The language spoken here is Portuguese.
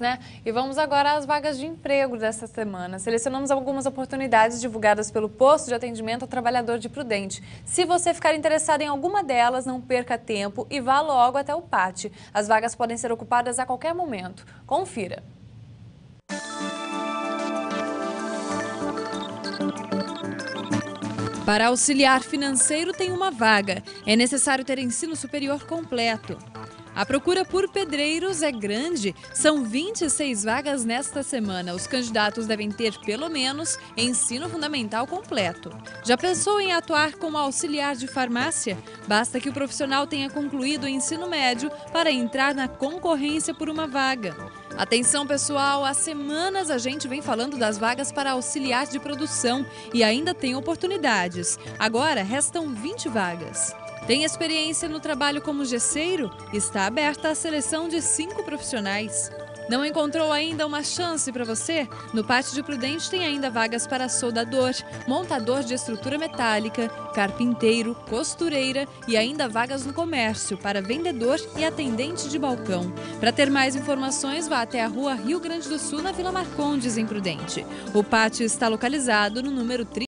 Né? E vamos agora às vagas de emprego desta semana. Selecionamos algumas oportunidades divulgadas pelo posto de atendimento ao trabalhador de Prudente. Se você ficar interessado em alguma delas, não perca tempo e vá logo até o PAT. As vagas podem ser ocupadas a qualquer momento. Confira. Para auxiliar financeiro tem uma vaga. É necessário ter ensino superior completo. A procura por pedreiros é grande. São 26 vagas nesta semana. Os candidatos devem ter, pelo menos, ensino fundamental completo. Já pensou em atuar como auxiliar de farmácia? Basta que o profissional tenha concluído o ensino médio para entrar na concorrência por uma vaga. Atenção pessoal, há semanas a gente vem falando das vagas para auxiliar de produção e ainda tem oportunidades. Agora restam 20 vagas. Tem experiência no trabalho como gesseiro? Está aberta a seleção de cinco profissionais. Não encontrou ainda uma chance para você? No Pátio de Prudente tem ainda vagas para soldador, montador de estrutura metálica, carpinteiro, costureira e ainda vagas no comércio para vendedor e atendente de balcão. Para ter mais informações, vá até a rua Rio Grande do Sul, na Vila Marcondes, em Prudente. O pátio está localizado no número 30.